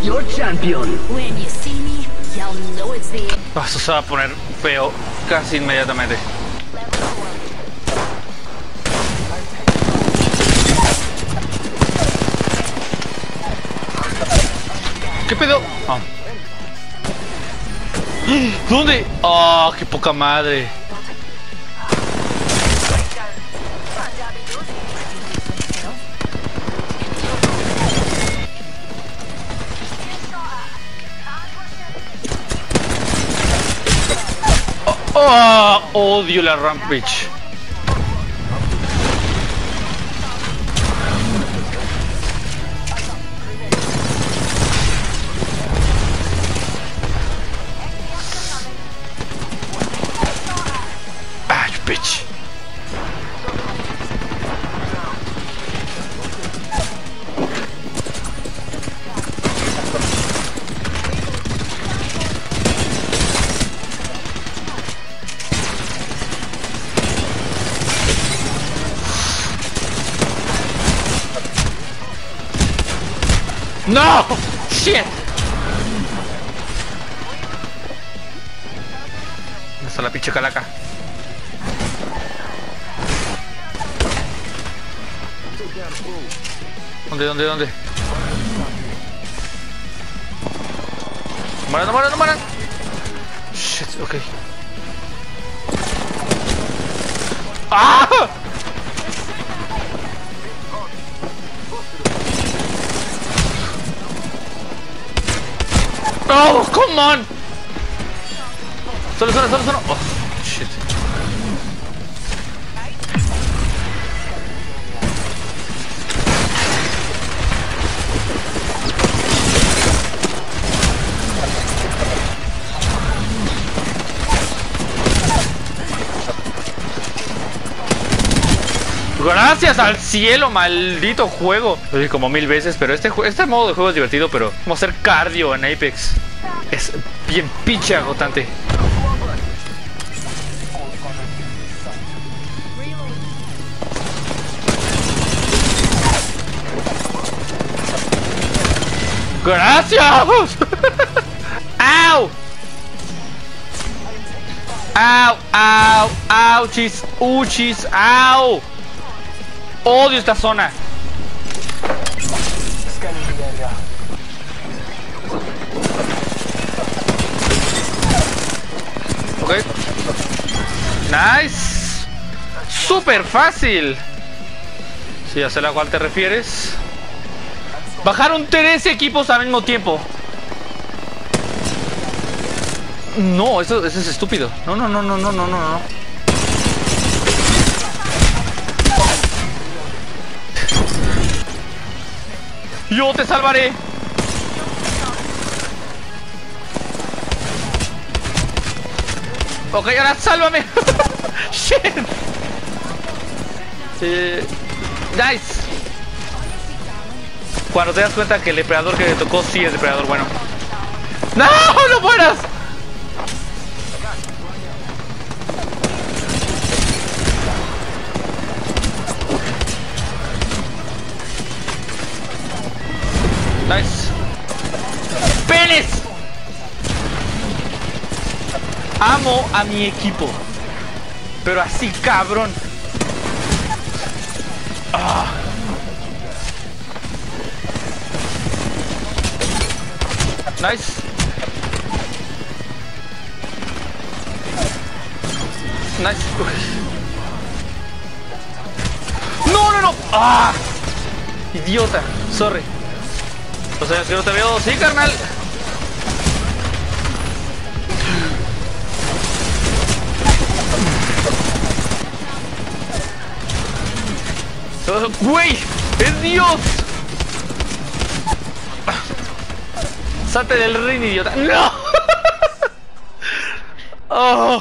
Your champion. When you see me, y'all know it's the Ah, Esto se va a poner feo casi inmediatamente. ¿Qué pedo? Ah. ¿Dónde? Ah, qué poca madre. Oh, odio la Rampage. Bitch. No! Shit! ¿Dónde está la pinche calaca? ¿Dónde, dónde, dónde? No mueran, no mueran, no mueran. Shit, ok. ¡Ah! Oh, come on! Solo, solo, solo, solo. Oh, Gracias al cielo, maldito juego. Lo dije como mil veces, pero este, este modo de juego es divertido, pero como hacer cardio en Apex es bien pinche agotante. ¡Gracias! ¡Au! ¡Au! ¡Au! ¡Auchis! ¡Uchis! ¡Au! Odio esta zona. Ok. Nice. Súper fácil. Si ya sé a cual te refieres. Bajaron tres equipos al mismo tiempo. No, eso, eso es estúpido. No, no, no, no, no, no, no, no. Yo te salvaré. Ok, ahora sálvame. Shit. Eh, nice. Cuando te das cuenta que el depredador que te tocó sí es depredador bueno. ¡No! ¡No mueras! Nice. ¡Penes! Amo a mi equipo. Pero así, cabrón. Ah. Nice. Nice. No, no, no. Ah. Idiota. Sorry. O sea, que no te veo. Sí, carnal. ¡Güey! ¡Es Dios! Salte del ring, idiota. ¡No! oh.